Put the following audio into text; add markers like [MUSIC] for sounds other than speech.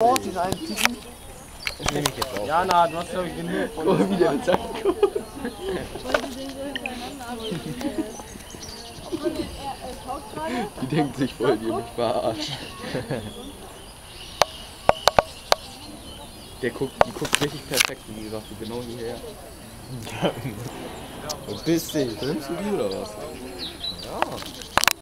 Sport in einen Typen. Das nehme ich jetzt auch. Jana, du hast glaube ich genug von Oh, wie der mit seinem Kopf. Wollte so hintereinander, aber er, schaut gerade. Die denkt sich, voll, die mich verarschen. Der guckt, die guckt richtig perfekt wie gesagt, genau hierher. Wo [LAUGHS] bist du? Filmst du die oder was?